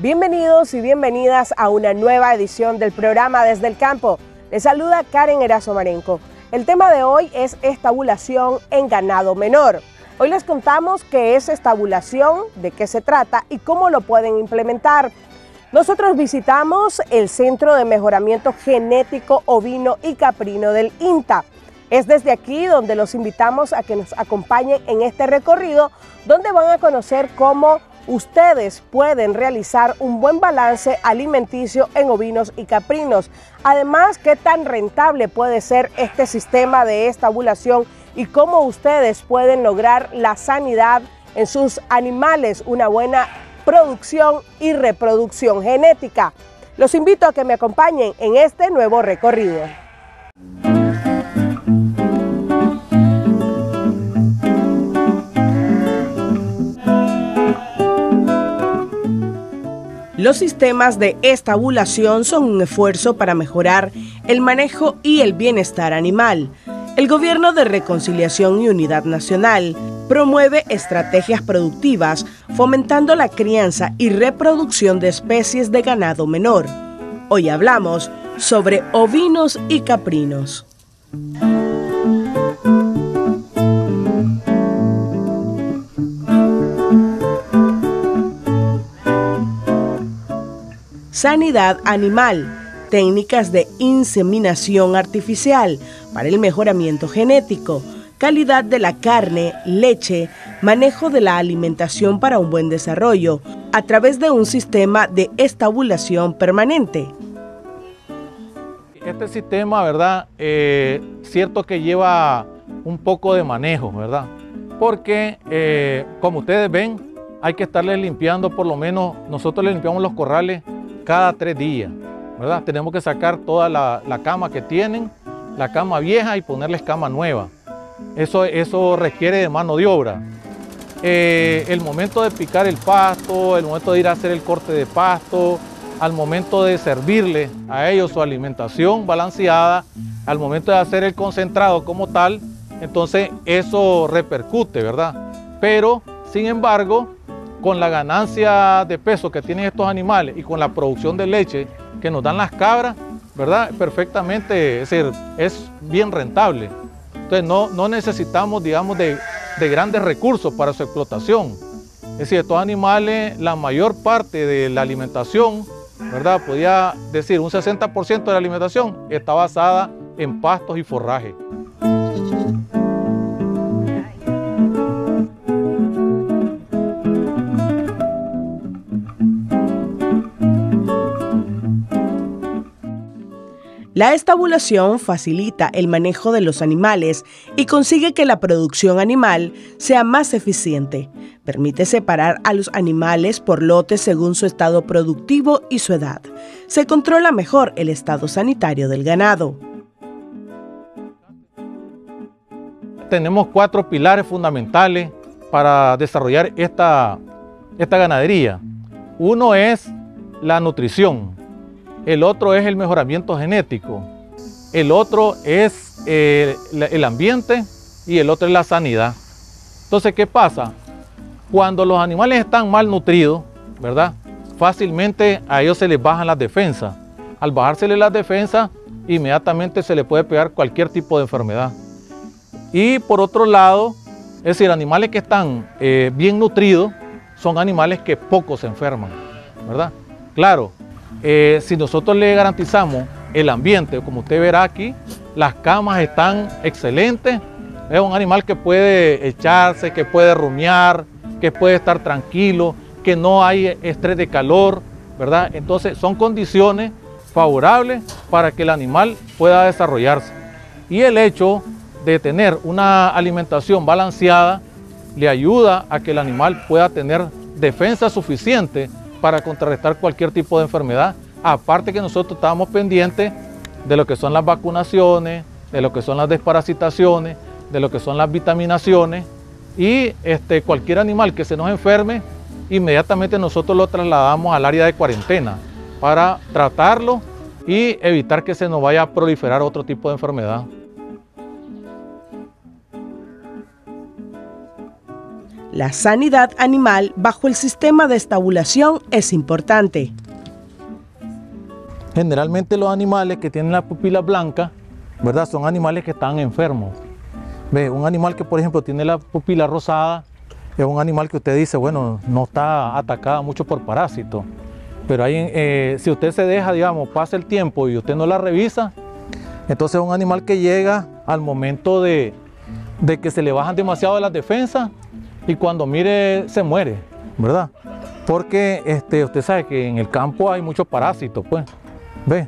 Bienvenidos y bienvenidas a una nueva edición del programa Desde el Campo. Les saluda Karen Erazo Marenco. El tema de hoy es estabulación en ganado menor. Hoy les contamos qué es estabulación, de qué se trata y cómo lo pueden implementar. Nosotros visitamos el Centro de Mejoramiento Genético Ovino y Caprino del INTA. Es desde aquí donde los invitamos a que nos acompañen en este recorrido, donde van a conocer cómo ustedes pueden realizar un buen balance alimenticio en ovinos y caprinos. Además, qué tan rentable puede ser este sistema de estabulación y cómo ustedes pueden lograr la sanidad en sus animales, una buena producción y reproducción genética. Los invito a que me acompañen en este nuevo recorrido. Los sistemas de estabulación son un esfuerzo para mejorar el manejo y el bienestar animal. El Gobierno de Reconciliación y Unidad Nacional promueve estrategias productivas fomentando la crianza y reproducción de especies de ganado menor. Hoy hablamos sobre ovinos y caprinos. Sanidad animal, técnicas de inseminación artificial para el mejoramiento genético, calidad de la carne, leche, manejo de la alimentación para un buen desarrollo, a través de un sistema de estabulación permanente. Este sistema, ¿verdad? Eh, cierto que lleva un poco de manejo, ¿verdad? Porque, eh, como ustedes ven, hay que estarle limpiando por lo menos, nosotros le limpiamos los corrales cada tres días, ¿verdad? Tenemos que sacar toda la, cama que tienen, la cama vieja y ponerles cama nueva. Eso, eso requiere de mano de obra. Eh, el momento de picar el pasto, el momento de ir a hacer el corte de pasto, al momento de servirle a ellos su alimentación balanceada, al momento de hacer el concentrado como tal, entonces eso repercute, ¿verdad? Pero, sin embargo, con la ganancia de peso que tienen estos animales y con la producción de leche que nos dan las cabras, ¿verdad? Perfectamente, es decir, es bien rentable. Entonces no, no necesitamos, digamos, de, de grandes recursos para su explotación. Es decir, estos animales, la mayor parte de la alimentación, ¿verdad? Podría decir, un 60% de la alimentación está basada en pastos y forraje. La estabulación facilita el manejo de los animales y consigue que la producción animal sea más eficiente. Permite separar a los animales por lotes según su estado productivo y su edad. Se controla mejor el estado sanitario del ganado. Tenemos cuatro pilares fundamentales para desarrollar esta, esta ganadería. Uno es la nutrición, el otro es el mejoramiento genético, el otro es eh, el ambiente y el otro es la sanidad. Entonces, ¿qué pasa? Cuando los animales están mal nutridos, ¿verdad? Fácilmente a ellos se les bajan las defensas. Al bajársele las defensas, inmediatamente se le puede pegar cualquier tipo de enfermedad. Y por otro lado, es decir, animales que están eh, bien nutridos son animales que poco se enferman, ¿verdad? Claro, eh, si nosotros le garantizamos el ambiente, como usted verá aquí, las camas están excelentes. Es un animal que puede echarse, que puede rumiar, que puede estar tranquilo, que no hay estrés de calor, ¿verdad? Entonces son condiciones favorables para que el animal pueda desarrollarse. Y el hecho de tener una alimentación balanceada le ayuda a que el animal pueda tener defensa suficiente para contrarrestar cualquier tipo de enfermedad. Aparte que nosotros estamos pendientes de lo que son las vacunaciones, de lo que son las desparasitaciones, de lo que son las vitaminaciones y este, cualquier animal que se nos enferme, inmediatamente nosotros lo trasladamos al área de cuarentena para tratarlo y evitar que se nos vaya a proliferar otro tipo de enfermedad. La sanidad animal bajo el sistema de estabulación es importante. Generalmente los animales que tienen la pupila blanca, ¿verdad? Son animales que están enfermos. Ve, un animal que por ejemplo tiene la pupila rosada es un animal que usted dice, bueno, no está atacada mucho por parásitos. Pero ahí, eh, si usted se deja, digamos, pasa el tiempo y usted no la revisa, entonces es un animal que llega al momento de, de que se le bajan demasiado las defensas y cuando mire se muere, ¿verdad? Porque este, usted sabe que en el campo hay muchos parásitos, pues, ¿ve?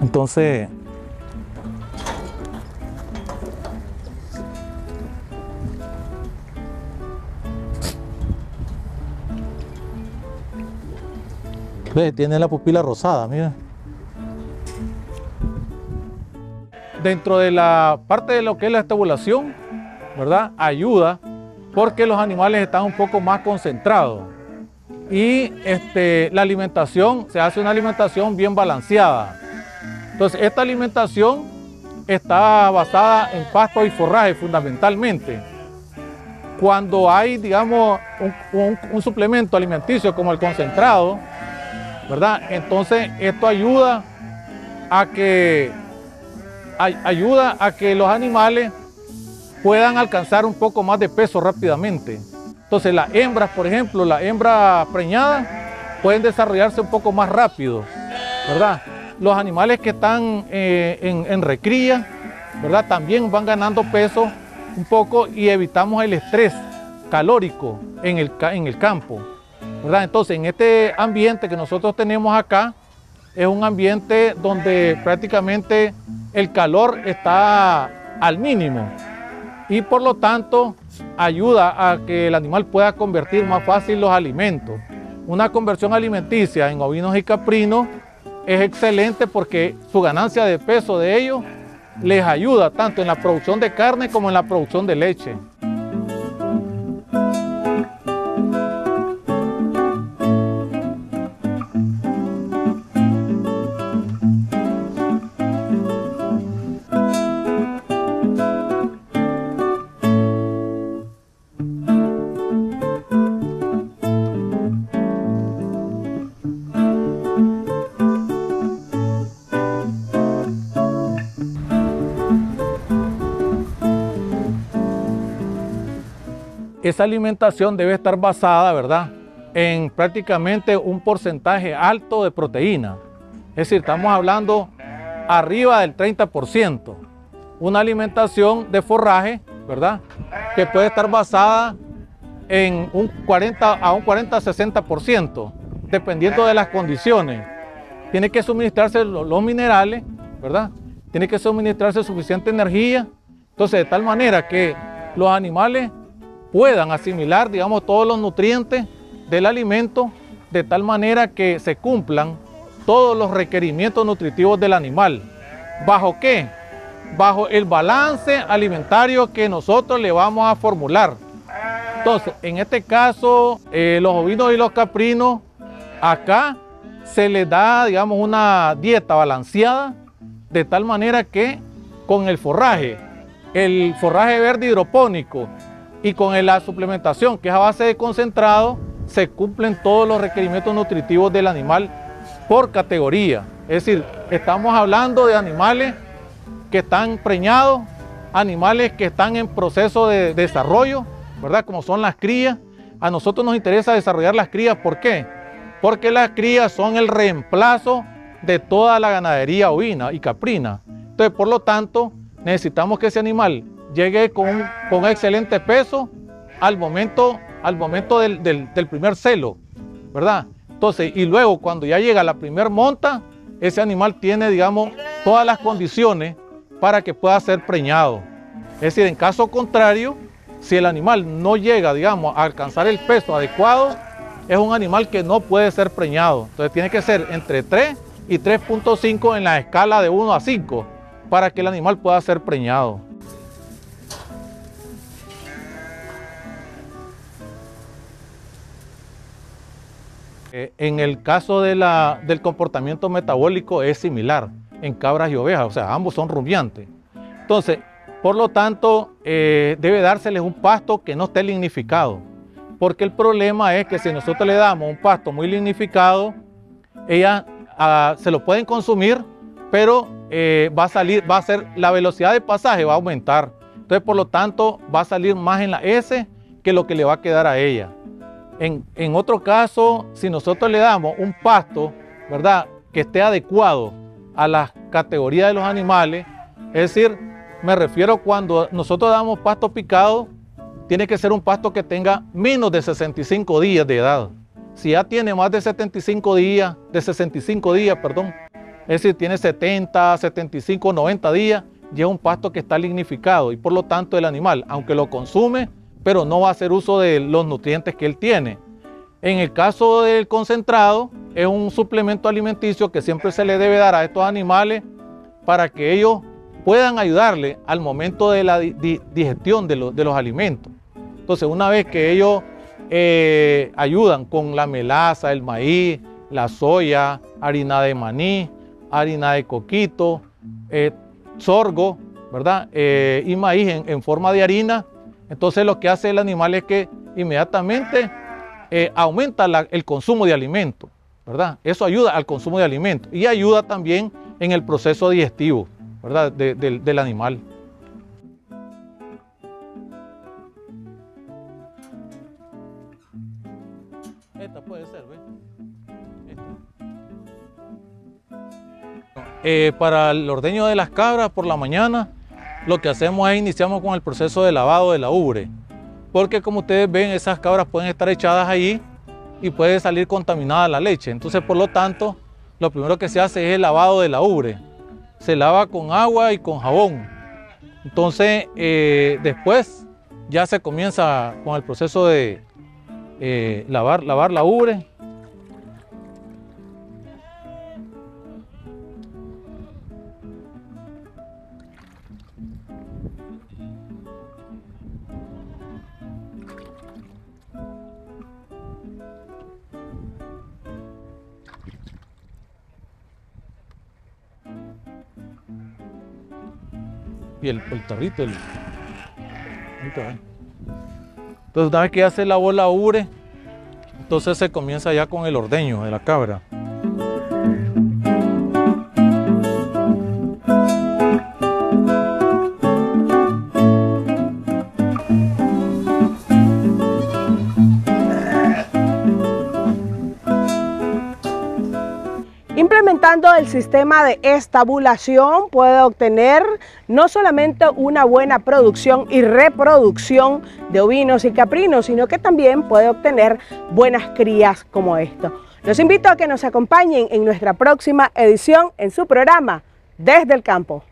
Entonces, ve, tiene la pupila rosada, mira. Dentro de la parte de lo que es la estabulación, ¿verdad? Ayuda porque los animales están un poco más concentrados y este, la alimentación, se hace una alimentación bien balanceada. Entonces, esta alimentación está basada en pasto y forraje fundamentalmente. Cuando hay, digamos, un, suplemento alimenticio como el concentrado, ¿verdad? Entonces, esto ayuda a que, ayuda a que los animales puedan alcanzar un poco más de peso rápidamente. Entonces las hembras, por ejemplo, la hembra preñada, pueden desarrollarse un poco más rápido, ¿verdad? Los animales que están eh, en, recría, ¿verdad? También van ganando peso un poco y evitamos el estrés calórico en el, en el campo, ¿verdad? Entonces, en este ambiente que nosotros tenemos acá, es un ambiente donde prácticamente el calor está al mínimo, y por lo tanto ayuda a que el animal pueda convertir más fácil los alimentos. Una conversión alimenticia en ovinos y caprinos es excelente porque su ganancia de peso de ellos les ayuda tanto en la producción de carne como en la producción de leche. Esa alimentación debe estar basada, ¿verdad?, en prácticamente un porcentaje alto de proteína. Es decir, estamos hablando arriba del 30%. Una alimentación de forraje, ¿verdad?, que puede estar basada en un 40 a un 40-60%, dependiendo de las condiciones. Tiene que suministrarse los minerales, ¿verdad? Tiene que suministrarse suficiente energía. Entonces, de tal manera que los animales puedan asimilar, digamos, todos los nutrientes del alimento de tal manera que se cumplan todos los requerimientos nutritivos del animal. ¿Bajo qué? Bajo el balance alimentario que nosotros le vamos a formular. Entonces, en este caso, eh, los ovinos y los caprinos, acá se les da, digamos, una dieta balanceada de tal manera que con el forraje, el forraje verde hidropónico y con la suplementación que es a base de concentrado se cumplen todos los requerimientos nutritivos del animal por categoría. Es decir, estamos hablando de animales que están preñados, animales que están en proceso de desarrollo, ¿verdad? Como son las crías. A nosotros nos interesa desarrollar las crías, ¿por qué? Porque las crías son el reemplazo de toda la ganadería ovina y caprina. Entonces, por lo tanto, necesitamos que ese animal llegué con, con excelente peso al momento, al momento del, primer celo, ¿verdad? Entonces, y luego cuando ya llega la primer monta, ese animal tiene, digamos, todas las condiciones para que pueda ser preñado. Es decir, en caso contrario, si el animal no llega, digamos, a alcanzar el peso adecuado, es un animal que no puede ser preñado. Entonces tiene que ser entre 3 y 3.5 en la escala de 1 a 5 para que el animal pueda ser preñado. Eh, en el caso del comportamiento metabólico es similar en cabras y ovejas, o sea, ambos son rumiantes. Entonces, por lo tanto, eh, debe dárseles un pasto que no esté lignificado, porque el problema es que si nosotros le damos un pasto muy lignificado, ellas ah, se lo pueden consumir, pero eh, va a salir, va a ser, la velocidad de pasaje va a aumentar. Entonces, por lo tanto, va a salir más en la S que lo que le va a quedar a ella. En, otro caso, si nosotros le damos un pasto, ¿verdad? Que esté adecuado a las categorías de los animales, es decir, me refiero cuando nosotros damos pasto picado, tiene que ser un pasto que tenga menos de 65 días de edad. Si ya tiene más de 75 días, de 65 días, perdón, es decir, tiene 70, 75, 90 días, ya es un pasto que está lignificado y por lo tanto el animal, aunque lo consume, pero no va a hacer uso de los nutrientes que él tiene. En el caso del concentrado, es un suplemento alimenticio que siempre se le debe dar a estos animales para que ellos puedan ayudarle al momento de la digestión de, los alimentos. Entonces, una vez que ellos eh, ayudan con la melaza, el maíz, la soya, harina de maní, harina de coquito, eh, sorgo, ¿verdad? Eh, y maíz en, forma de harina. Entonces lo que hace el animal es que inmediatamente aumenta el consumo de alimento, ¿verdad? Eso ayuda al consumo de alimento y ayuda también en el proceso digestivo. ¿verdad? del animal. Esta puede ser, ¿ves? Eh, para el ordeño de las cabras por la mañana, lo que hacemos es iniciamos con el proceso de lavado de la ubre. Porque como ustedes ven, esas cabras pueden estar echadas allí y puede salir contaminada la leche. Entonces, por lo tanto, lo primero que se hace es el lavado de la ubre se lava con agua y con jabón. Entonces, eh, después ya se comienza con el proceso de eh, lavar, lavar la ubre y el, el tarrito. El... Entonces una vez que ya se lavó la ubre, entonces se comienza ya con el ordeño de la cabra. El sistema de estabulación puede obtener no solamente una buena producción y reproducción de ovinos y caprinos, sino que también puede obtener buenas crías como esto. Los invito a que nos acompañen en nuestra próxima edición en su programa Desde el Campo.